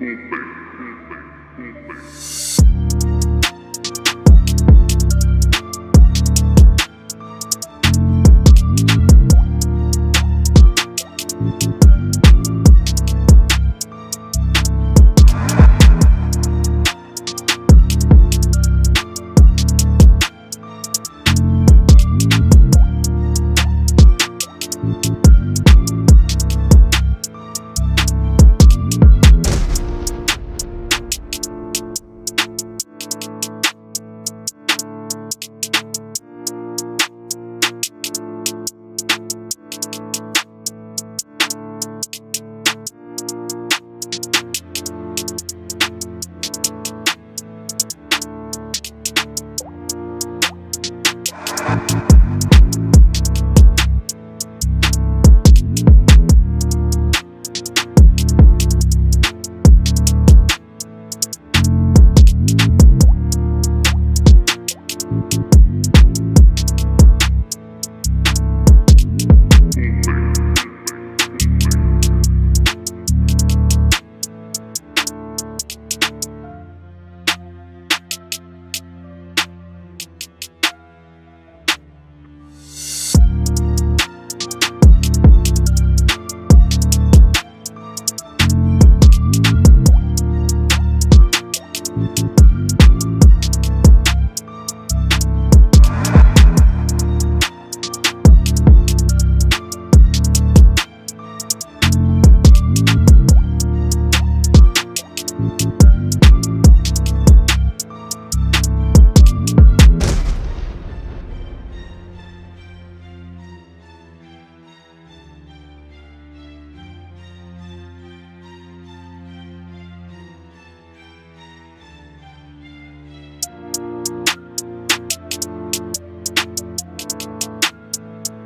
Open.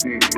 Thank